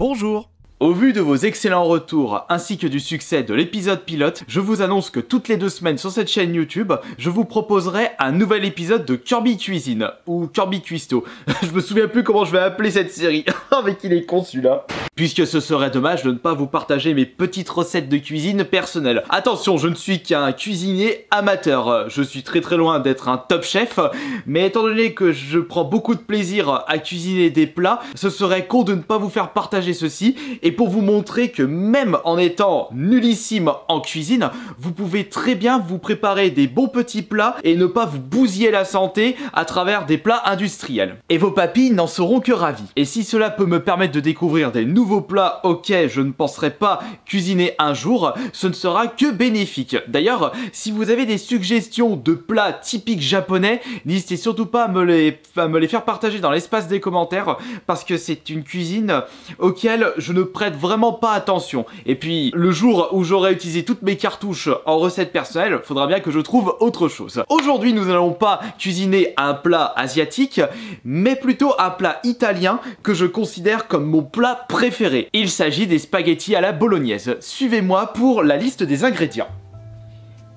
Bonjour au vu de vos excellents retours ainsi que du succès de l'épisode pilote, je vous annonce que toutes les deux semaines sur cette chaîne YouTube, je vous proposerai un nouvel épisode de Kirby Cuisine ou Kirby Cuisto. je me souviens plus comment je vais appeler cette série. Avec il est con celui-là puisque ce serait dommage de ne pas vous partager mes petites recettes de cuisine personnelles. Attention, je ne suis qu'un cuisinier amateur, je suis très très loin d'être un top chef, mais étant donné que je prends beaucoup de plaisir à cuisiner des plats, ce serait con de ne pas vous faire partager ceci, pour vous montrer que même en étant nullissime en cuisine, vous pouvez très bien vous préparer des bons petits plats et ne pas vous bousiller la santé à travers des plats industriels. Et vos papilles n'en seront que ravis. Et si cela peut me permettre de découvrir des nouveaux plat auquel je ne penserai pas cuisiner un jour, ce ne sera que bénéfique. D'ailleurs, si vous avez des suggestions de plats typiques japonais, n'hésitez surtout pas à me les, me les faire partager dans l'espace des commentaires parce que c'est une cuisine auquel je ne prête vraiment pas attention. Et puis, le jour où j'aurai utilisé toutes mes cartouches en recettes personnelles, faudra bien que je trouve autre chose. Aujourd'hui, nous n'allons pas cuisiner un plat asiatique, mais plutôt un plat italien que je considère comme mon plat préféré il s'agit des spaghettis à la bolognaise. Suivez-moi pour la liste des ingrédients.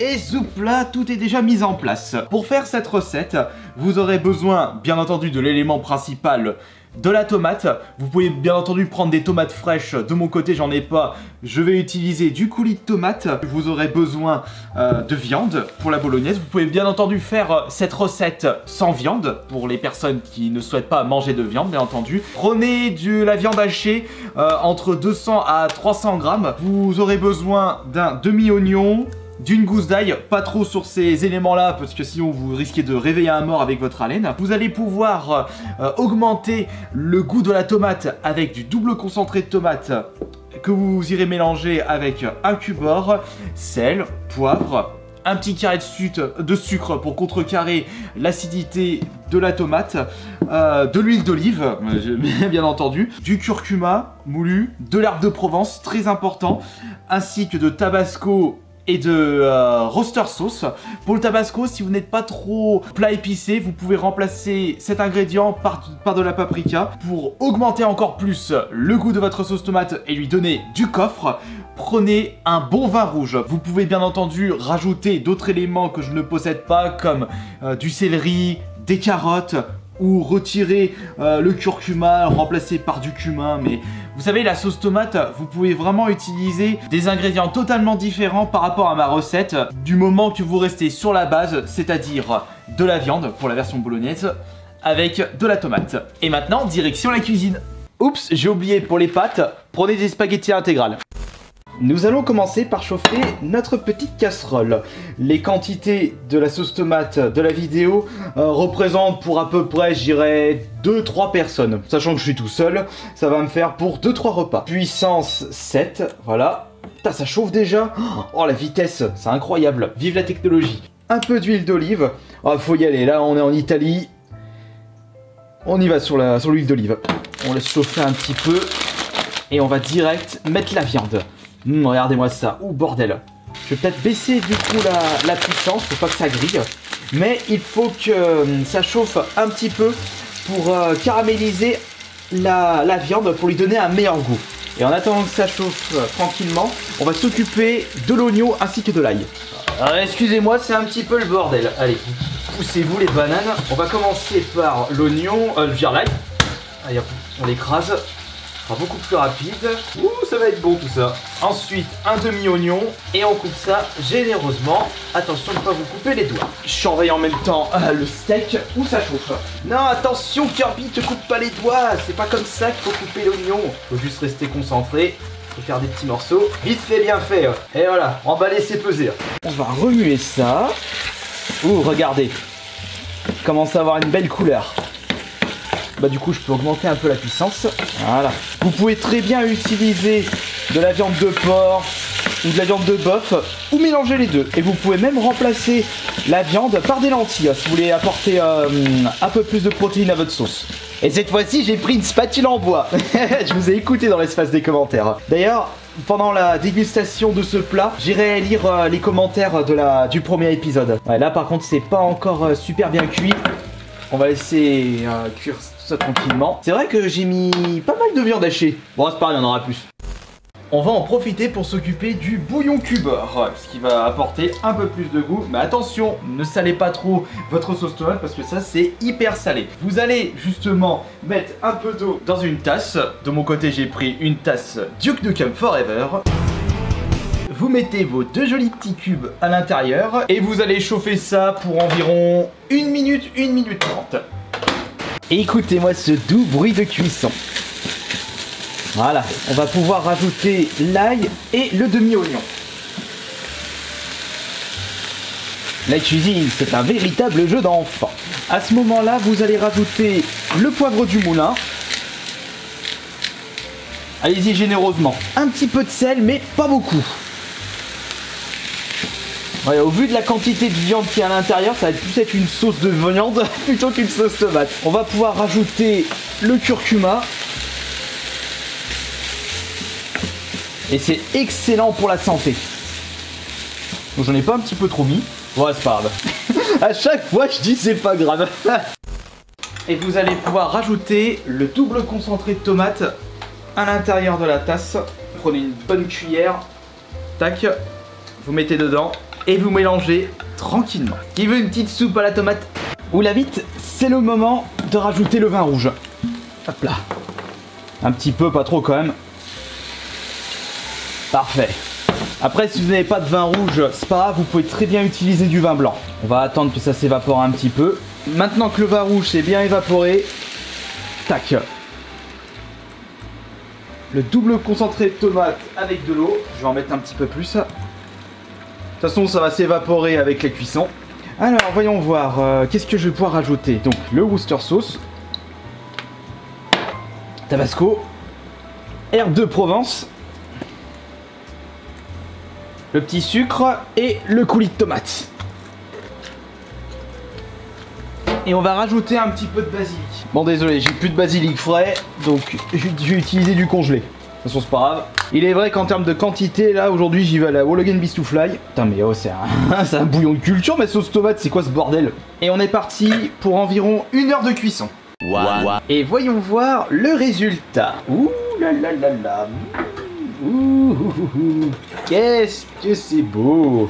Et zoupla, tout est déjà mis en place. Pour faire cette recette, vous aurez besoin, bien entendu, de l'élément principal de la tomate. Vous pouvez bien entendu prendre des tomates fraîches. De mon côté, j'en ai pas. Je vais utiliser du coulis de tomate. Vous aurez besoin euh, de viande pour la bolognaise. Vous pouvez bien entendu faire euh, cette recette sans viande pour les personnes qui ne souhaitent pas manger de viande, bien entendu. Prenez de la viande hachée euh, entre 200 à 300 grammes. Vous aurez besoin d'un demi-oignon, d'une gousse d'ail, pas trop sur ces éléments-là parce que sinon vous risquez de réveiller un mort avec votre haleine. Vous allez pouvoir euh, augmenter le goût de la tomate avec du double concentré de tomate que vous irez mélanger avec un cubord, sel, poivre, un petit carré de, sucre pour contrecarrer l'acidité de la tomate, euh, de l'huile d'olive, bien entendu, du curcuma moulu, de l'herbe de Provence, très important, ainsi que de tabasco et de euh, roster sauce. Pour le tabasco, si vous n'êtes pas trop plat épicé, vous pouvez remplacer cet ingrédient par, par de la paprika pour augmenter encore plus le goût de votre sauce tomate et lui donner du coffre. Prenez un bon vin rouge. Vous pouvez bien entendu rajouter d'autres éléments que je ne possède pas comme euh, du céleri, des carottes ou retirer euh, le curcuma, remplacer par du cumin, mais vous savez la sauce tomate, vous pouvez vraiment utiliser des ingrédients totalement différents par rapport à ma recette, du moment que vous restez sur la base, c'est-à-dire de la viande pour la version bolognaise, avec de la tomate. Et maintenant, direction la cuisine Oups, j'ai oublié pour les pâtes, prenez des spaghettis intégrales. Nous allons commencer par chauffer notre petite casserole. Les quantités de la sauce tomate de la vidéo euh, représentent pour à peu près, j'irais, 2-3 personnes. Sachant que je suis tout seul, ça va me faire pour 2-3 repas. Puissance 7, voilà. Putain, ça chauffe déjà Oh, la vitesse, c'est incroyable. Vive la technologie. Un peu d'huile d'olive. Oh, faut y aller, là on est en Italie. On y va sur l'huile d'olive. On laisse chauffer un petit peu. Et on va direct mettre la viande. Hum, regardez-moi ça. Ouh, bordel. Je vais peut-être baisser du coup la, puissance pour pas que ça grille. Mais il faut que hum, ça chauffe un petit peu pour euh, caraméliser la, viande pour lui donner un meilleur goût. Et en attendant que ça chauffe euh, tranquillement, on va s'occuper de l'oignon ainsi que de l'ail. Excusez-moi, c'est un petit peu le bordel. Allez, poussez-vous les bananes. On va commencer par l'oignon, euh, dire l'ail. Allez, on l'écrase sera beaucoup plus rapide. Ouh, ça va être bon tout ça. Ensuite, un demi-oignon et on coupe ça généreusement. Attention de ne pas vous couper les doigts. Je surveille en même temps euh, le steak où ça chauffe. Non, attention Kirby, te coupe pas les doigts. C'est pas comme ça qu'il faut couper l'oignon. Faut juste rester concentré et faire des petits morceaux. Vite fait, bien fait. Et voilà, emballer, c'est peser. On va remuer ça. Ouh, regardez. Commence à avoir une belle couleur bah du coup je peux augmenter un peu la puissance. Voilà. Vous pouvez très bien utiliser de la viande de porc ou de la viande de bœuf ou mélanger les deux. Et vous pouvez même remplacer la viande par des lentilles si vous voulez apporter euh, un peu plus de protéines à votre sauce. Et cette fois-ci, j'ai pris une spatule en bois. je vous ai écouté dans l'espace des commentaires. D'ailleurs, pendant la dégustation de ce plat, j'irai lire euh, les commentaires de la, du premier épisode. là par contre, c'est pas encore euh, super bien cuit. On va laisser cuire ça tranquillement. C'est vrai que j'ai mis pas mal de viande hachée. Bon, c'est pas il y en aura plus. On va en profiter pour s'occuper du bouillon cube, ce qui va apporter un peu plus de goût. Mais attention, ne salez pas trop votre sauce tomate parce que ça c'est hyper salé. Vous allez justement mettre un peu d'eau dans une tasse. De mon côté j'ai pris une tasse Duke Nukem Forever. Vous mettez vos deux jolis petits cubes à l'intérieur et vous allez chauffer ça pour environ une minute, une minute trente. Écoutez-moi ce doux bruit de cuisson. Voilà, on va pouvoir rajouter l'ail et le demi-oignon. La cuisine, c'est un véritable jeu d'enfant. À ce moment-là, vous allez rajouter le poivre du moulin. Allez-y généreusement. Un petit peu de sel, mais pas beaucoup. Au vu de la quantité de viande qui est à l'intérieur, ça va plus être une sauce de viande plutôt qu'une sauce tomate. On va pouvoir rajouter le curcuma Et c'est excellent pour la santé. Donc j'en ai pas un petit peu trop mis. Ouais, c'est pas grave. à chaque fois, je dis c'est pas grave. Et vous allez pouvoir rajouter le double concentré de tomate à l'intérieur de la tasse. Prenez une bonne cuillère. Tac. Vous mettez dedans. Et vous mélangez tranquillement. Qui veut une petite soupe à la tomate Ou la vite, c'est le moment de rajouter le vin rouge. Hop là. Un petit peu, pas trop quand même. Parfait. Après, si vous n'avez pas de vin rouge, c'est pas grave, vous pouvez très bien utiliser du vin blanc. On va attendre que ça s'évapore un petit peu. Maintenant que le vin rouge s'est bien évaporé, tac. Le double concentré de tomate avec de l'eau. Je vais en mettre un petit peu plus. De toute façon, ça va s'évaporer avec la cuisson. Alors, voyons voir. Euh, qu'est-ce que je vais pouvoir rajouter Donc, le Worcester sauce. Tabasco. Herbe de Provence le petit sucre et le coulis de tomate. Et on va rajouter un petit peu de basilic. Bon désolé, j'ai plus de basilic frais, donc je vais utiliser du congelé. De toute façon c'est pas grave. Il est vrai qu'en termes de quantité, là aujourd'hui j'y vais à la Wologan Beast to Fly. Putain mais oh c'est un, un bouillon de culture mais sauce tomate c'est quoi ce bordel? Et on est parti pour environ une heure de cuisson. Et voyons voir le résultat. Ouh là là là là. Ouh, qu'est-ce que c'est beau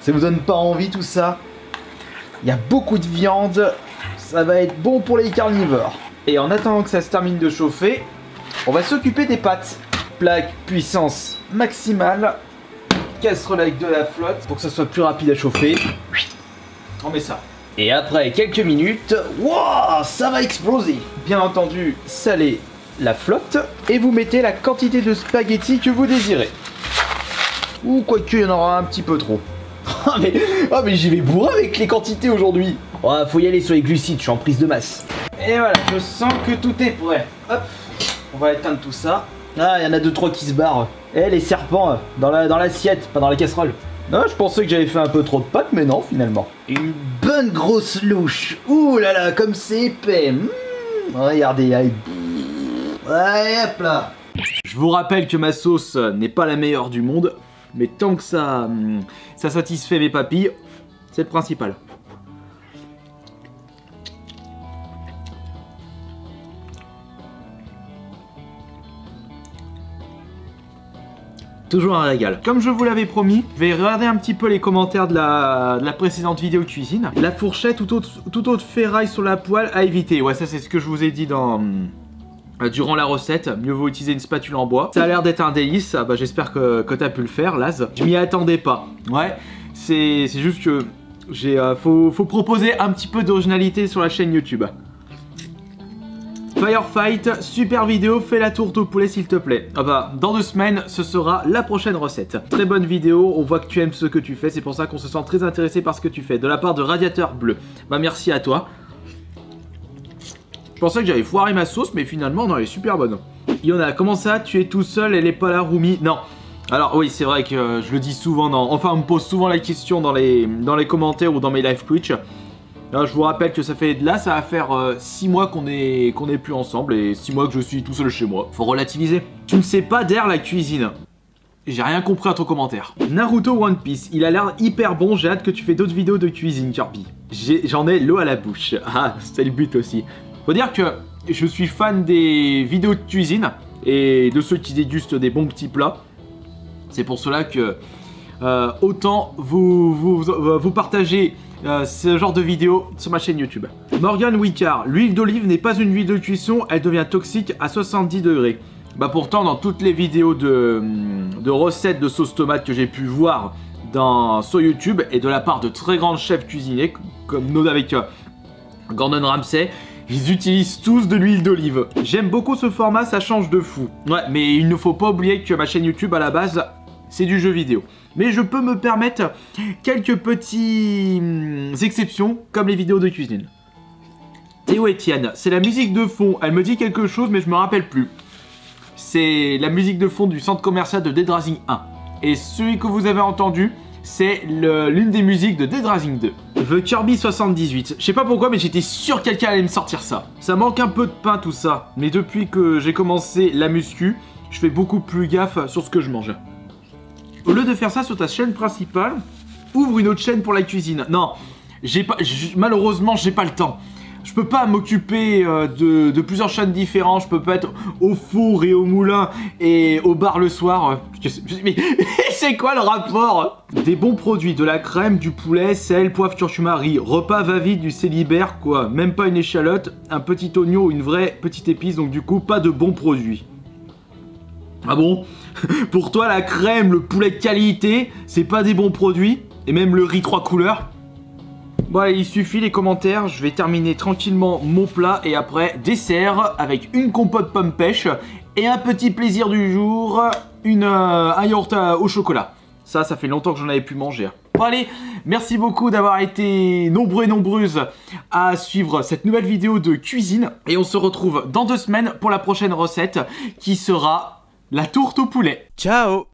Ça vous donne pas envie tout ça? Il y a beaucoup de viande, ça va être bon pour les carnivores. Et en attendant que ça se termine de chauffer, on va s'occuper des pâtes. Plaque puissance maximale, casserole avec de la flotte pour que ça soit plus rapide à chauffer. On met ça. Et après quelques minutes, wow, ça va exploser. Bien entendu, salé la flotte et vous mettez la quantité de spaghettis que vous désirez. Ou quoique il y en aura un petit peu trop. Mais, oh, mais j'y vais bourrer avec les quantités aujourd'hui. Oh, faut y aller sur les glucides, je suis en prise de masse. Et voilà, je sens que tout est prêt. Hop, on va éteindre tout ça. Ah, il y en a deux trois qui se barrent. Eh, les serpents, dans l'assiette, dans pas dans la casserole. Non, je pensais que j'avais fait un peu trop de pâtes, mais non, finalement. Une bonne grosse louche. Ouh là là, comme c'est épais. Mmh. Regardez, allez. hop là. Je vous rappelle que ma sauce n'est pas la meilleure du monde, mais tant que ça, hum, ça satisfait mes papilles, c'est le principal. Toujours un régal. Comme je vous l'avais promis, je vais regarder un petit peu les commentaires de la, précédente vidéo cuisine. La fourchette, tout autre, tout autre ferraille sur la poêle à éviter. Ouais, ça c'est ce que je vous ai dit dans... Euh, durant la recette, mieux vaut utiliser une spatule en bois. Ça a l'air d'être un délice, ah bah, j'espère que, que t'as pu le faire, Laz. Je m'y attendais pas. Ouais, c'est juste que j'ai euh, faut, faut proposer un petit peu d'originalité sur la chaîne YouTube. Firefight, super vidéo, fais la tour au poulet s'il te plaît. Ah bah, dans deux semaines, ce sera la prochaine recette. Très bonne vidéo, on voit que tu aimes ce que tu fais, c'est pour ça qu'on se sent très intéressé par ce que tu fais. De la part de Radiateur Bleu. Bah merci à toi. Je pensais que j'avais foiré ma sauce, mais finalement, non, elle est super bonne. Yona, comment ça Tu es tout seul, elle est pas là, Rumi? Non. Alors oui, c'est vrai que euh, je le dis souvent, enfin on me pose souvent la question dans les, dans les commentaires ou dans mes live Twitch. Je vous rappelle que ça fait là, ça va faire 6 euh, mois qu'on est, qu'on est plus ensemble et 6 mois que je suis tout seul chez moi. Faut relativiser. Tu ne sais pas d'air la cuisine. J'ai rien compris à ton commentaire. Naruto One Piece, il a l'air hyper bon, j'ai hâte que tu fais d'autres vidéos de cuisine, Kirby. j'en ai, l'eau à la bouche. Ah, c'est le but aussi. Faut dire que je suis fan des vidéos de cuisine et de ceux qui dégustent des bons petits plats. C'est pour cela que euh, autant vous, vous, partagez euh, ce genre de vidéos sur ma chaîne YouTube. Morgan Wicard, l'huile d'olive n'est pas une huile de cuisson, elle devient toxique à 70 degrés. Bah pourtant dans toutes les vidéos de, de recettes de sauce tomate que j'ai pu voir dans, sur YouTube et de la part de très grands chefs cuisiniers comme nous avec euh, Gordon Ramsay, ils utilisent tous de l'huile d'olive. J'aime beaucoup ce format, ça change de fou. Ouais, mais il ne faut pas oublier que ma chaîne YouTube à la base, c'est du jeu vidéo. Mais je peux me permettre quelques petites hum, exceptions, comme les vidéos de cuisine. Théo Etienne, c'est la musique de fond. Elle me dit quelque chose, mais je me rappelle plus. C'est la musique de fond du centre commercial de Dead Rising 1. Et celui que vous avez entendu, c'est l'une des musiques de Dead Rising 2. The Kirby 78. Je sais pas pourquoi, mais j'étais sûr que quelqu'un allait me sortir ça. Ça manque un peu de pain tout ça. Mais depuis que j'ai commencé la muscu, je fais beaucoup plus gaffe sur ce que je mange. Au lieu de faire ça sur ta chaîne principale, ouvre une autre chaîne pour la cuisine. Non, j'ai pas, malheureusement, j'ai pas le temps. Je peux pas m'occuper euh, de, plusieurs chaînes différentes. Je peux pas être au four et au moulin et au bar le soir. Mais c'est quoi le rapport? Des bons produits, de la crème, du poulet, sel, poivre, curcuma, riz, repas va-vite du célibère, quoi. Même pas une échalote, un petit oignon, une vraie petite épice. Donc du coup, pas de bons produits. Ah bon? Pour toi, la crème, le poulet de qualité, c'est pas des bons produits? Et même le riz trois couleurs? Bon allez, il suffit les commentaires, je vais terminer tranquillement mon plat et après dessert avec une compote pomme pêche et un petit plaisir du jour, une, euh, un yaourt euh, au chocolat. Ça, ça fait longtemps que j'en avais pu manger. Bon allez, merci beaucoup d'avoir été nombreux et nombreuses à suivre cette nouvelle vidéo de cuisine. Et on se retrouve dans deux semaines pour la prochaine recette qui sera la tourte au poulet. Ciao